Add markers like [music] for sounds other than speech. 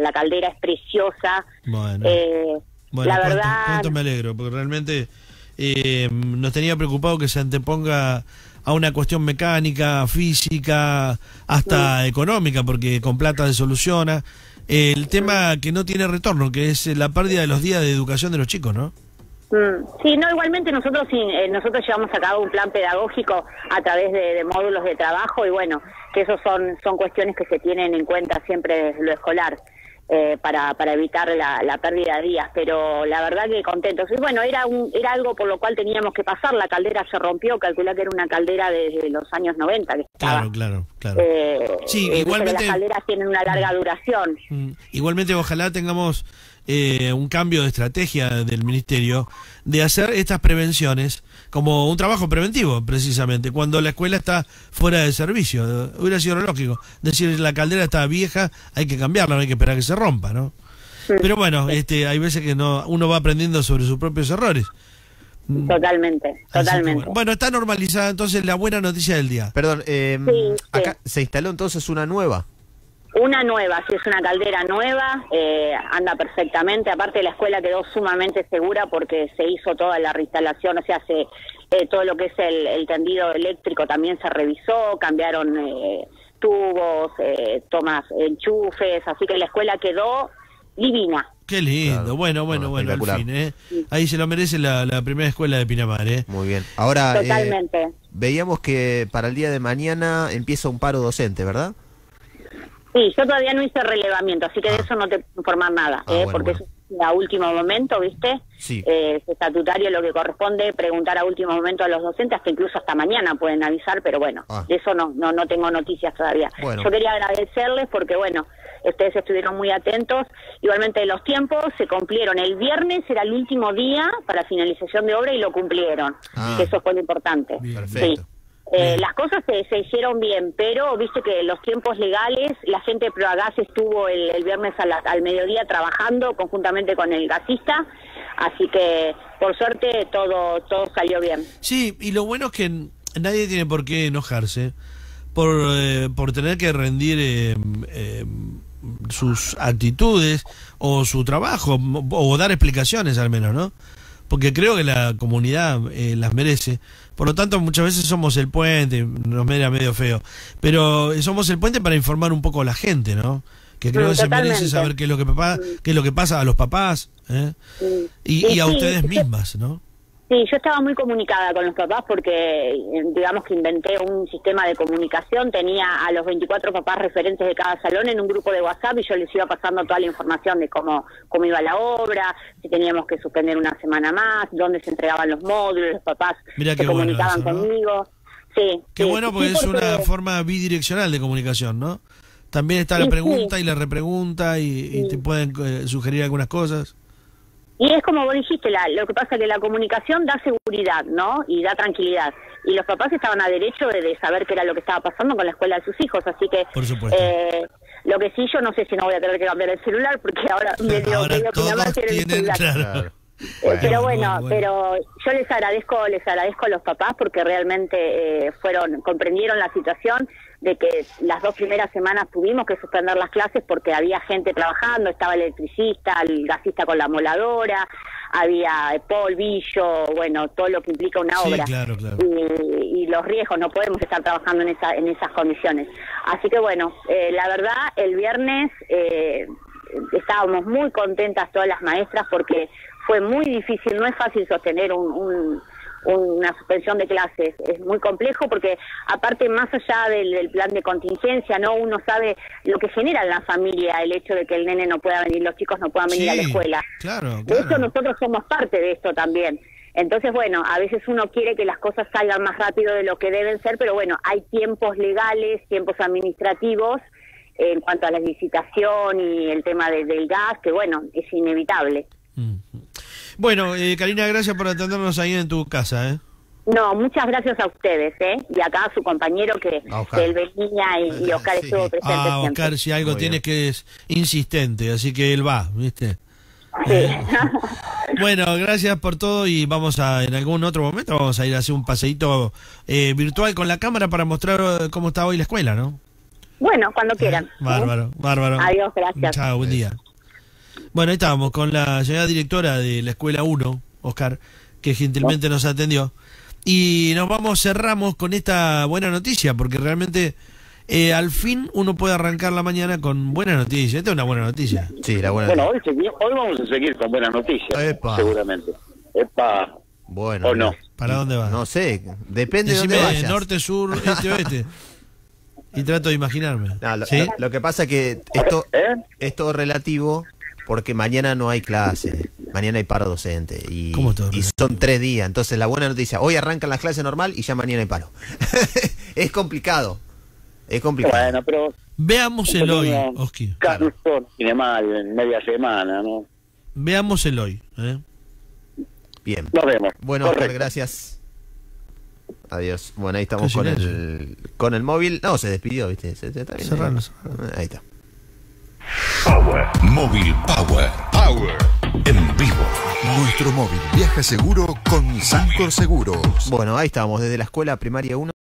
la caldera es preciosa. Bueno. Eh, Bueno, la verdad, cuánto me alegro, porque realmente eh, nos tenía preocupado que se anteponga a una cuestión mecánica, física, hasta económica, porque con plata se soluciona. El tema que no tiene retorno, que es la pérdida de los días de educación de los chicos, ¿no? Mm, Sí, no, igualmente nosotros sí, eh, nosotros llevamos a cabo un plan pedagógico a través de, de módulos de trabajo y bueno, que esos son, son cuestiones que se tienen en cuenta siempre desde lo escolar eh, para, para evitar la, la pérdida de días, pero la verdad que contentos. Y bueno, era, un, era algo por lo cual teníamos que pasar, la caldera se rompió, calculé que era una caldera desde los años 90 que estaba. Claro, claro, claro. Eh, Sí, eh, igualmente- Las calderas tienen una larga duración. Mm, Igualmente, ojalá tengamos eh, un cambio de estrategia del ministerio de hacer estas prevenciones como un trabajo preventivo, precisamente, cuando la escuela está fuera de servicio. Hubiera sido lógico. Decir, la caldera está vieja, hay que cambiarla, no hay que esperar que se rompa, ¿no? Pero bueno, este, hay veces que no, uno va aprendiendo sobre sus propios errores. Mm, Totalmente, totalmente. bueno. Bueno, está normalizada entonces la buena noticia del día. Perdón, eh, Sí, sí. acá se instaló entonces una nueva. Una nueva, si es una caldera nueva, eh, anda perfectamente. Aparte, la escuela quedó sumamente segura porque se hizo toda la reinstalación, o sea, se, eh, todo lo que es el, el tendido eléctrico también se revisó, cambiaron eh, tubos, eh, tomas, enchufes, así que la escuela quedó divina. Qué lindo, Claro. bueno, bueno, Bueno, bueno, al fin, ¿eh? Ahí se lo merece la, la primera escuela de Pinamar, ¿eh? Muy bien. Ahora, eh, Totalmente. veíamos que para el día de mañana empieza un paro docente, ¿verdad? Sí, yo todavía no hice relevamiento, así que de Ah. eso no te puedo informar nada, Ah, ¿eh? bueno, porque bueno. A último momento, ¿viste? Sí. Eh, es estatutario lo que corresponde preguntar a último momento a los docentes, hasta incluso hasta mañana pueden avisar, pero bueno, Ah. de eso no, no, no tengo noticias todavía. Bueno. Yo quería agradecerles porque, bueno, ustedes estuvieron muy atentos. Igualmente los tiempos se cumplieron. El viernes era el último día para finalización de obra y lo cumplieron, Ah. eso fue lo importante. Perfecto. Sí. Eh, las cosas se, se hicieron bien, pero viste que los tiempos legales, la gente de Proagas estuvo el, el viernes a la- al mediodía trabajando conjuntamente con el gasista, así que por suerte todo todo salió bien. Sí, y lo bueno es que nadie tiene por qué enojarse por, eh, por tener que rendir eh, sus actitudes o su trabajo, o dar explicaciones al menos, ¿no? Porque creo que la comunidad eh, las merece. Por lo tanto, muchas veces somos el puente, nos mira medio feo, pero eh, somos el puente para informar un poco a la gente, ¿no? Que creo que se merece saber qué es lo que, papá, qué es lo que pasa a los papás ¿eh? Y, y a sí, ustedes mismas, ¿no? Sí, yo estaba muy comunicada con los papás porque, eh, digamos que inventé un sistema de comunicación, tenía a los 24 papás referentes de cada salón en un grupo de WhatsApp y yo les iba pasando toda la información de cómo, cómo iba la obra, si teníamos que suspender una semana más, dónde se entregaban los módulos, los papás Mirá se bueno comunicaban eso, ¿no? conmigo. Sí, Qué sí, bueno porque sí, es una forma bidireccional de comunicación, ¿no? También está la pregunta y la repregunta y, y te pueden eh, sugerir algunas cosas. Y es como vos dijiste, la, lo que pasa es que la comunicación da seguridad, ¿no? Y da tranquilidad. Y los papás estaban a derecho de, de saber qué era lo que estaba pasando con la escuela de sus hijos, así que... Por supuesto. eh, lo que sí, yo no sé si no voy a tener que cambiar el celular, porque ahora [laughs] medio, Ahora medio que mi mamá todos el tienen, celular. claro. Pero Bueno, pero yo les agradezco, les agradezco a los papás porque realmente eh, fueron, comprendieron la situación de que las dos primeras semanas tuvimos que suspender las clases porque había gente trabajando, estaba el electricista, el gasista con la moladora, había polvillo, bueno, todo lo que implica una Sí, obra. claro, claro. Y, y los riesgos, no podemos estar trabajando en, esa, en esas condiciones. Así que bueno, eh, la verdad, el viernes eh, estábamos muy contentas todas las maestras porque fue muy difícil, no es fácil sostener un, un- una suspensión de clases, es muy complejo porque aparte más allá del, del plan de contingencia, no uno sabe lo que genera en la familia el hecho de que el nene no pueda venir, los chicos no puedan venir a la escuela. Claro, De hecho, nosotros somos parte de esto también. Entonces, bueno, a veces uno quiere que las cosas salgan más rápido de lo que deben ser, pero bueno, hay tiempos legales, tiempos administrativos en cuanto a la licitación y el tema de- del gas, que bueno, es inevitable. Bueno, eh, Karina, gracias por atendernos ahí en tu casa, ¿eh? No, muchas gracias a ustedes, ¿eh? Y acá a su compañero que, que él venía y, y Oscar Sí. estuvo presente Ah, siempre. Oscar, si algo Muy tiene bien. que es insistente, así que él va, ¿viste? Sí. [laughs] Bueno, gracias por todo y vamos a, en algún otro momento, vamos a ir a hacer un paseíto eh, virtual con la cámara para mostrar eh, cómo está hoy la escuela, ¿no? Bueno, cuando quieran. Bárbaro, bárbaro. Adiós, gracias. Chao, buen día. Bueno, ahí estábamos con la llegada directora de la Escuela 1, Oscar, que gentilmente nos atendió. Y nos vamos, cerramos con esta buena noticia, porque realmente eh, al fin uno puede arrancar la mañana con buena noticia. Esta es una buena noticia. Sí, la buena. Bueno, hoy, hoy vamos a seguir con buenas noticias, Epa. seguramente. Epa, Bueno. ¿O no? ¿Para dónde vas? No sé, depende de dónde vayas. norte, sur, este, oeste. [laughs] Y trato de imaginarme. No, lo, ¿Sí? lo- lo que pasa es que esto ¿eh? es todo relativo porque mañana no hay clase, mañana hay paro docente y, ¿Cómo todo y son tres días. Entonces la buena noticia, hoy arrancan las clases normal y ya mañana hay paro. [laughs] es complicado, es complicado. Bueno, pero... Veamos el hoy, Oski. Carlos tiene mal en media semana, ¿no? Veamos el hoy. ¿eh? Bien. Nos vemos. Bueno, Oscar, gracias. Adiós. Bueno, ahí estamos con el, con el móvil. No, se despidió, ¿viste? Se- se- está bien. Cerralo, cerralo. Ahí está. Móvil Power. Power. En vivo. Nuestro móvil viaja seguro con Sancor Seguros. Bueno, ahí estamos, desde la escuela primaria 1.